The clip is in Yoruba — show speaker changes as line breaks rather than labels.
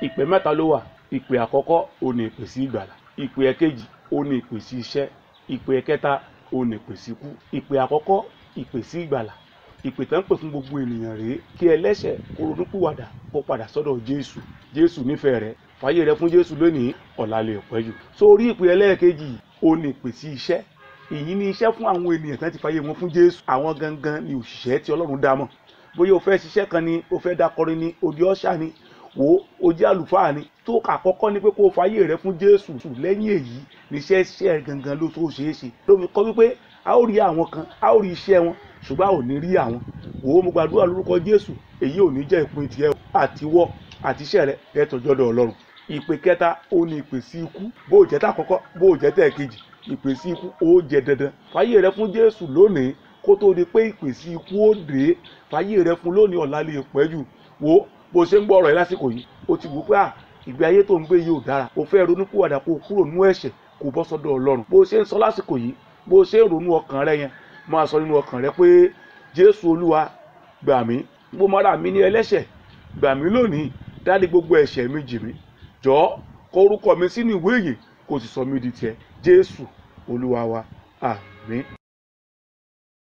ìpè mẹ́ta ló wà. Ìpè àkọ́kọ́ ó ní ìpè sí ìgbàlà. Ìpè ẹ̀kejì ó ní ìpè sí iṣẹ́. Ìpè ẹ̀kẹta ó ní ìpè sí ikú. Ìpè àkọ́kọ́ ìpè sí ìgbàlà. Ìpè tán pè fún gbogbo ènìyàn rèé. Kí ẹlẹ́ṣẹ̀ kó ronúpìwàdà kó padà sọ́dọ̀ jésù. Jésù nífẹ̀ẹ́ rẹ. Fàyè rẹ fún jésù lónìí ọ̀la lè pẹ́ jù. Sórí ìpè ẹlẹ́ẹ̀kejì ó ní ìpè sí iṣẹ́. Èyí ni iṣẹ́ fún àwọn ènìyàn tán ti fàyè wọn fún jésù. Àwọn gangan ni òṣìṣẹ́ tí ọlọ́run dá mọ̀. Bóyá o fẹ́ ṣiṣẹ́ kan ni o fẹ́ dakọrin ni odi ọ̀ṣà ni ó o jẹ́ àlùfáà ni tó kà kọ́kọ́ ni pé kó o fàyè rẹ fún jésù lẹ́yìn èyí níṣẹ́ iṣẹ́ gangan ló tó ṣeé ṣe. Ló fi kọ́ wípé a ó rí àwọn kan a ó rí iṣẹ́ wọn ṣùgbọ́n a ò ní rí àwọn. Wò ó mo gbàdúrà lórúkọ jésù èyí ò ní jẹ́ ìpín tiẹ̀ àtiwọ́ àti iṣẹ́ rẹ ẹ tọ́jọ́dọ̀ ọlọ́run. Ìpè kẹta ó ní ìpè sí ikú. Bó o jẹ́ tà kọ́kọ́ bó o jẹ́ tẹ̀ kejì ìpè sí ikú ó jẹ dandan. Fàyè rẹ fún jésù lónìí kó tó di pé ìpè sí ikú ó dé. Fàyè rẹ fún lónìí ọ̀la lè pẹ́ jù. Wò bó ṣe ń gbọ́ ọ̀rọ̀ yìí lásìkò yìí ó ti wò pé à ìgbé ayé tó ń gbé yìí ò dára. O fẹ́ ronúpìwàdà kó kúrò nínú ẹ̀ṣẹ̀ kó bọ́ sọ́dọ̀ ọlọ́run. Bó ṣe ń sọ lásìkò yìí bó ṣe ń ronú ọkàn rẹ yẹn máa sọ nínú ọkàn rẹ pé jésù olúwa gbà mí. Bó mọ́ra mi ní ẹlẹ́ṣẹ̀. Gbà mí lónìí. Dárí gbogbo ẹ̀ṣẹ̀ mi jì mí. Jọ̀ọ́ kọ orúkọ mi sínú ìwé ìyè kó sì sọ mí di tiẹ̀. Jésù olúwa wa. Àmín.